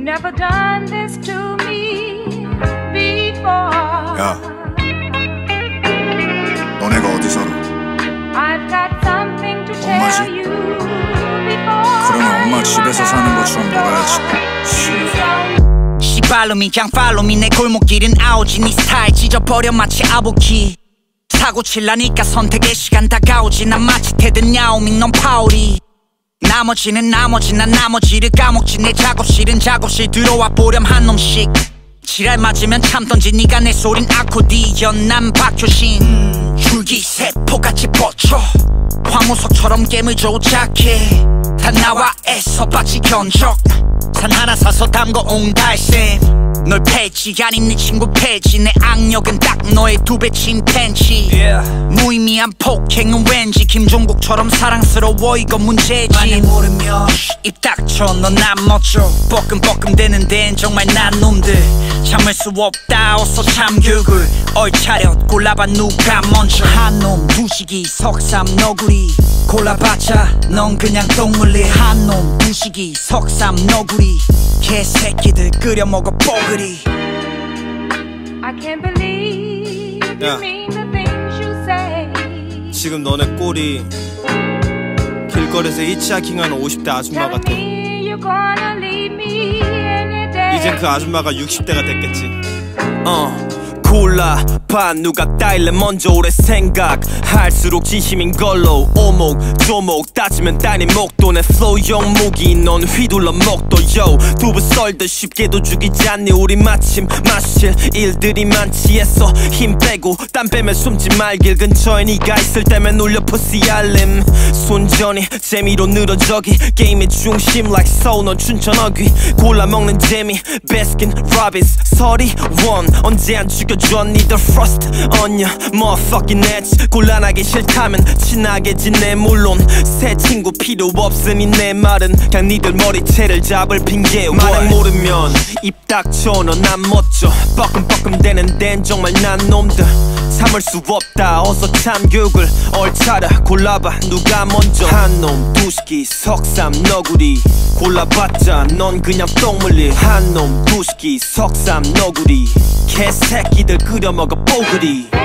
never done this to me before. 야, 너네가 어디 살아? I've got something to 엄마지? tell you before. 그러면 엄마 집에서 사는 것처럼 놀아야지. 씨. 씨발로 미 그냥 팔로 미내 골목길은 아오지 네 스타일 찢어버려 마치 아보키 사고 칠라니까 선택의 시간 다가오지 난 마치 테드 야오밍 넌 파울이 나머지는 나머지 난 나머지를 까먹지. 내 작업실은 작업실 들어와 보렴 한 놈씩. 지랄 맞으면 참던지 네가 내 소린 아코디언. 난 박효신. 음, 줄기 세포같이 뻗쳐. 황우석처럼 깨물 조작해. 다 나와 애써 바치 견적 산 하나 사서 담궈 온 달샘. 널 패지. 아닌 네 친구 패지. 내 악력은 딱 너의 두 배 침팬치 무의미한 폭행은 왠지 김종국처럼 사랑스러워. 이건 문제지. 많이 모르면 입 닥쳐. 넌안 멋져 뻐끔뻐끔 되는 데엔 정말 난 놈들. 참을 수 없다. 어서 참교육을. 얼차려 골라봐 누가 먼저. 한놈 두식이 석삼 너구리. 골라봤자 넌 그냥 똥물리 한놈 두식이 석삼 너구리 개새끼들 끓여 먹어 뽀글이 I can't believe 야. you mean the things you say. 지금 너네 꼴이 길거리에서 히치하킹하는 50대 아줌마 같아. 이젠 그 아줌마가 60대가 됐겠지 어 골라. 봐 누가 따일래? 먼저 오래 생각할수록 진심인 걸로. 오목 조목 따지면 목도 내 flow. 영목이 넌 휘둘러 먹도 yo. 두부 썰듯 쉽게도 죽이지 않니? 우리 마침 마실 일들이 많지 했어. 힘 빼고 땀 빼면 숨지 말길 근처에 네가 있을 때면 울려 pussy 알림. 손전이 재미로 늘어져기. 게임의 중심 like soul 넌 춘천 어귀. 골라 먹는 재미. 베스킨 로빈스 서리 원 언제 안 죽여 줘 니들 frost 언냐 motherfucking edge. 곤란하기 싫다면 친하게 지내. 물론 새 친구 필요 없으니 내 말은 그냥 니들 머리채를 잡을 핑계. 만약 모르면 입 닥쳐. 넌안 멋져. 뻐끔뻐끔 되는 데는 정말 난 놈들. 참을 수 없다. 어서 참교육을 얼차려. 골라봐. 누가 먼저. 한놈 두식이 석삼. 너구리 골라봤자 넌 그냥 똥물리. 한놈 두식이 석삼. 너구리 개새끼들 끓여먹어 뽀글이